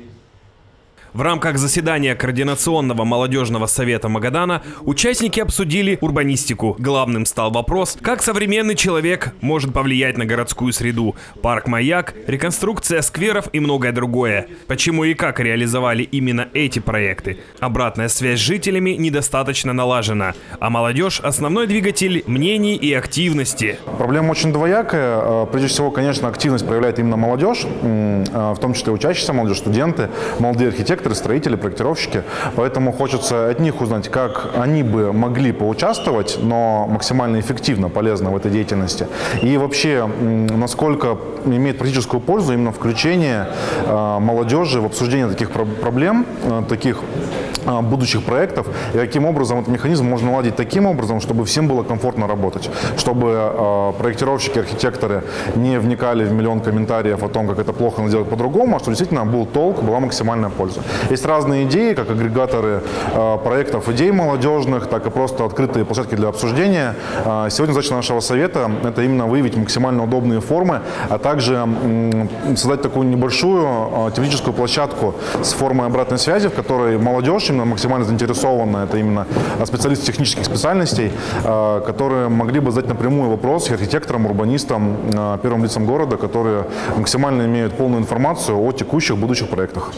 you. В рамках заседания Координационного молодежного совета Магадана участники обсудили урбанистику. Главным стал вопрос, как современный человек может повлиять на городскую среду. Парк «Маяк», реконструкция скверов и многое другое. Почему и как реализовали именно эти проекты? Обратная связь с жителями недостаточно налажена, а молодежь – основной двигатель мнений и активности. Проблема очень двоякая. Э, Прежде всего, конечно, активность проявляет именно молодежь, э, в том числе учащиеся молодежь, студенты, молодые архитекторы, строители, проектировщики. Поэтому хочется от них узнать, как они бы могли поучаствовать, но максимально эффективно, полезно в этой деятельности. И вообще, насколько имеет практическую пользу именно включение э, молодежи в обсуждение таких про- проблем, э, таких а, будущих проектов и каким образом этот механизм можно наладить таким образом, чтобы всем было комфортно работать, чтобы э, проектировщики, архитекторы не вникали в миллион комментариев о том, как это плохо надо делать по-другому, а что действительно был толк, была максимальная польза. Есть разные идеи, как агрегаторы э, проектов, идей молодежных, так и просто открытые площадки для обсуждения. Э, сегодня задача нашего совета – это именно выявить максимально удобные формы, а также создать такую небольшую э, тематическую площадку с формой обратной связи, в которой молодежь именно максимально заинтересована, это именно специалисты технических специальностей, которые могли бы задать напрямую вопрос архитекторам, урбанистам, первым лицам города, которые максимально имеют полную информацию о текущих будущих проектах.